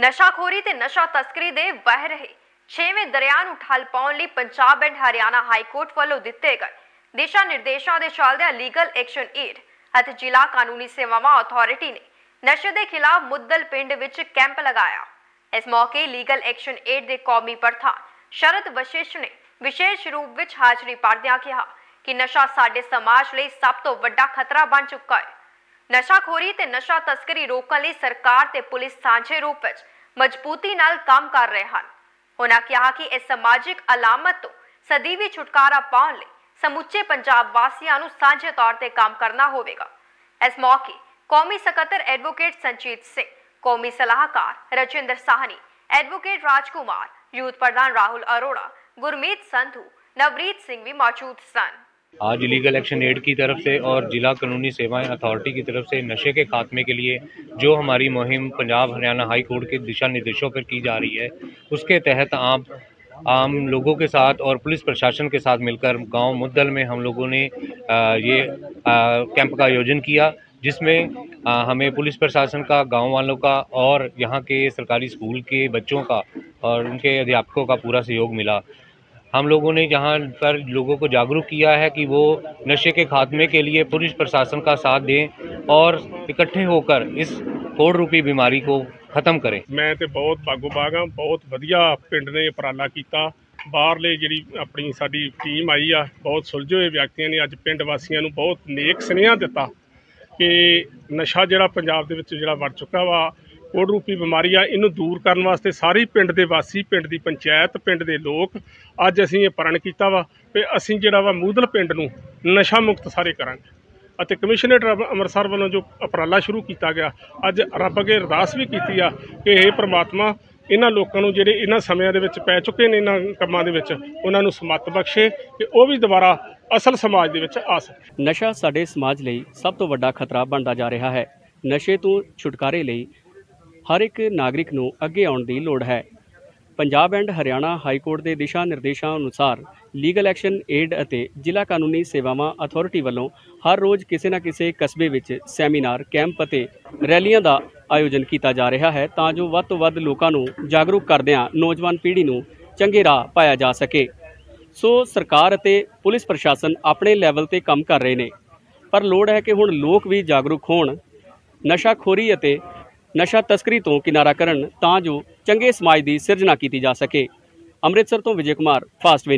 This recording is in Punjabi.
ਨਸ਼ਾਖੋਰੀ ਤੇ ਨਸ਼ਾ ਤਸਕਰੀ ਦੇ ਵਹਿ ਰਹੇ ਛੇਵੇਂ ਦਰਿਆ ਨੂੰ ਠੱਲ ਪਾਉਣ ਲਈ Punjab and Haryana high court ਵੱਲੋਂ ਦਿੱਤੇ ਗਏ ਦਿਸ਼ਾ ਨਿਰਦੇਸ਼ਾਂ ਦੇ ਚੱਲਦਿਆਂ ਲੀਗਲ ਐਕਸ਼ਨ ਏਡ ਅਤੇ ਜ਼ਿਲ੍ਹਾ ਕਾਨੂੰਨੀ ਸੇਵਾਵਾਂ ਅਥਾਰਟੀ ਨੇ ਨਸ਼ੇ ਦੇ ਖਿਲਾਫ ਮੁੱਦਲ ਪਿੰਡ ਵਿੱਚ ਕੈਂਪ ਲਗਾਇਆ। ਇਸ ਮੌਕੇ ਲੀਗਲ ਐਕਸ਼ਨ ਏਡ ਦੇ ਕੌਮੀ ਪ੍ਰਧਾਨ ਸ਼ਰਤ ਵਸ਼ਿਸ਼ ਨੇ ਵਿਸ਼ੇਸ਼ ਰੂਪ ਵਿੱਚ ਹਾਜ਼ਰੀ ਭਰਦਿਆਂ ਕਿਹਾ ਕਿ ਨਸ਼ਾ ਸਾਡੇ ਸਮਾਜ ਲਈ ਸਭ ਤੋਂ ਵੱਡਾ ਖਤਰਾ ਬਣ ਚੁੱਕਾ ਹੈ। ਨਸ਼ਾਖੋਰੀ ਤੇ ਨਸ਼ਾ ਤਸਕਰੀ ਰੋਕਣ ਲਈ ਸਰਕਾਰ ਤੇ ਪੁਲਿਸ ਸਾਂਝੇ ਰੂਪ ਵਿੱਚ ਮਜ਼ਬੂਤੀ ਨਾਲ ਕੰਮ ਕਰ ਰਹੇ ਹਨ। ਉਹਨਾਂ ਕਿਹਾ ਕਿ ਇਸ ਸਮਾਜਿਕ ਅਲਾਮਤ ਤੋਂ ਸਦੀਵੀ ਛੁਟਕਾਰਾ ਪਾਉਣ ਲਈ ਸਮੁੱਚੇ ਪੰਜਾਬ ਵਾਸੀਆਂ ਨੂੰ ਸਾਂਝੇ ਤੌਰ ਤੇ ਕੰਮ ਕਰਨਾ ਹੋਵੇਗਾ। ਇਸ ਮੌਕੇ ਕੌਮੀ ਸਕੱਤਰ ਐਡਵੋਕੇਟ ਸੰਜੀਤ ਸਿੰਘ, ਕੌਮੀ ਸਲਾਹਕਾਰ ਰਜਿੰਦਰ ਸਾਹਨੀ, ਐਡਵੋਕੇਟ ਰਾਜਕੁਮਾਰ, ਯੂਥ ਪ੍ਰਧਾਨ ਰਾਹੁਲ ਅਰੋੜਾ, ਗੁਰਮੀਤ ਸੰਧੂ, ਨਵਰੀਤ ਸਿੰਘ ਵੀ ਮੌਜੂਦ ਸਨ। आज लीगल एक्शन एड की तरफ़ से और जिला कानूनी सेवाएँ अथॉरिटी की तरफ़ से नशे के खात्मे के लिए जो हमारी मुहिम पंजाब हरियाणा हाई कोर्ट के दिशा निर्देशों पर की जा रही है, उसके तहत आम आम लोगों के साथ और पुलिस प्रशासन के साथ मिलकर गाँव मुद्दल में हम लोगों ने ये कैंप का आयोजन किया, जिसमें हमें पुलिस प्रशासन का, गाँव वालों का और यहाँ के सरकारी स्कूल के बच्चों का और उनके अध्यापकों का पूरा सहयोग मिला। हम लोगों ने जहाँ पर लोगों को जागरूक किया है कि वो नशे के खात्मे के लिए पुलिस प्रशासन का साथ दें और इकट्ठे होकर इस कोड़ रूपी बीमारी को ख़त्म करें ਮੈਂ ਤੇ ਬਹੁਤ ਬਾਗੋ ਬਾਗ ਹਾਂ ਬਹੁਤ ਵਧੀਆ ਪਿੰਡ ਨੇ ਉਪਰਾਲਾ ਕੀਤਾ ਬਾਹਰਲੇ ਜਿਹੜੀ ਆਪਣੀ ਸਾਡੀ ਟੀਮ ਆਈ ਆ ਬਹੁਤ ਸੁਲਝੇ ਹੋਏ ਵਿਅਕਤੀਆਂ ਨੇ ਅੱਜ ਪਿੰਡ ਵਾਸੀਆਂ ਨੂੰ ਬਹੁਤ ਨੇਕ ਸੁਨੇਹਾ ਦਿੱਤਾ ਕਿ ਨਸ਼ਾ ਜਿਹੜਾ ਪੰਜਾਬ ਦੇ ਵਿੱਚ ਜਿਹੜਾ ਵੜ ਚੁੱਕਾ ਵਾ ਕੋੜ ਰੂਪੀ ਬਿਮਾਰੀ ਆ ਇਹਨੂੰ ਦੂਰ ਕਰਨ ਵਾਸਤੇ ਸਾਰੇ ਪਿੰਡ ਦੇ ਵਾਸੀ, ਪਿੰਡ ਦੀ ਪੰਚਾਇਤ, ਪਿੰਡ ਦੇ ਲੋਕ ਅੱਜ ਅਸੀਂ ਇਹ ਪ੍ਰਣ ਕੀਤਾ ਵਾ ਕਿ ਅਸੀਂ ਜਿਹੜਾ ਵਾ ਮੂਦਲ ਪਿੰਡ ਨੂੰ ਨਸ਼ਾ ਮੁਕਤ ਸਾਰੇ ਕਰਾਂਗੇ। ਅਤੇ ਕਮਿਸ਼ਨਰੇਟ ਰੱਬ- ਅੰਮ੍ਰਿਤਸਰ ਵੱਲੋਂ ਜੋ ਉਪਰਾਲਾ ਸ਼ੁਰੂ ਕੀਤਾ ਗਿਆ, ਅੱਜ ਰੱਬ ਅੱਗੇ ਅਰਦਾਸ ਵੀ ਕੀਤੀ ਆ ਕਿ ਇਹ ਪ੍ਰਮਾਤਮਾ ਇਹਨਾਂ ਲੋਕਾਂ ਨੂੰ ਜਿਹੜੇ ਇਹਨਾਂ ਸਮਿਆਂ ਦੇ ਵਿੱਚ ਪੈ ਚੁੱਕੇ ਨੇ ਇਹਨਾਂ ਕੰਮਾਂ ਦੇ ਵਿੱਚ, ਉਹਨਾਂ ਨੂੰ ਸਮੱਤ ਬਖਸ਼ੇ ਕਿ ਉਹ ਵੀ ਦੁਬਾਰਾ ਅਸਲ ਸਮਾਜ ਦੇ ਵਿੱਚ ਆ ਸਕਣ ਨਸ਼ਾ ਸਾਡੇ ਸਮਾਜ ਲਈ ਸਭ ਤੋਂ ਵੱਡਾ ਖਤਰਾ ਬਣਦਾ ਜਾ ਰਿਹਾ ਹੈ। ਨਸ਼ੇ ਤੋਂ ਛੁਟਕਾਰੇ ਲਈ ਹਰ ਇੱਕ ਨਾਗਰਿਕ ਨੂੰ ਅੱਗੇ ਆਉਣ ਦੀ ਲੋੜ ਹੈ। Punjab and Haryana high court ਦੇ ਦਿਸ਼ਾ ਨਿਰਦੇਸ਼ਾਂ ਅਨੁਸਾਰ ਲੀਗਲ ਐਕਸ਼ਨ ਏਡ ਅਤੇ ਜ਼ਿਲ੍ਹਾ ਕਾਨੂੰਨੀ ਸੇਵਾਵਾਂ ਅਥਾਰਟੀ ਵੱਲੋਂ ਹਰ ਰੋਜ਼ ਕਿਸੇ ਨਾ ਕਿਸੇ ਕਸਬੇ ਵਿੱਚ ਸੈਮੀਨਾਰ, ਕੈਂਪ ਅਤੇ ਰੈਲੀਆਂ ਦਾ ਆਯੋਜਨ ਕੀਤਾ ਜਾ ਰਿਹਾ ਹੈ ਤਾਂ ਜੋ ਵੱਧ ਤੋਂ ਵੱਧ ਲੋਕਾਂ ਨੂੰ ਜਾਗਰੂਕ ਕਰਦਿਆਂ ਨੌਜਵਾਨ ਪੀੜ੍ਹੀ ਨੂੰ ਚੰਗੇ ਰਾਹ ਪਾਇਆ ਜਾ ਸਕੇ। ਸੋ ਸਰਕਾਰ ਅਤੇ ਪੁਲਿਸ ਪ੍ਰਸ਼ਾਸਨ ਆਪਣੇ ਲੈਵਲ ਤੇ ਕੰਮ ਕਰ ਰਹੇ ਨੇ। ਪਰ ਲੋੜ ਹੈ ਕਿ ਹੁਣ ਲੋਕ ਵੀ ਜਾਗਰੂਕ ਹੋਣ। ਨਸ਼ਾਖੋਰੀ ਅਤੇ ਨਸ਼ਾ ਤਸਕਰੀ ਤੋਂ ਕਿਨਾਰਾ ਕਰਨ ਤਾਂ ਜੋ ਚੰਗੇ ਸਮਾਜ ਦੀ ਸਿਰਜਣਾ ਕੀਤੀ ਜਾ ਸਕੇ। ਅੰਮ੍ਰਿਤਸਰ ਤੋਂ ਵਿਜੇ ਕੁਮਾਰ ਫਾਸਟ ਵੇ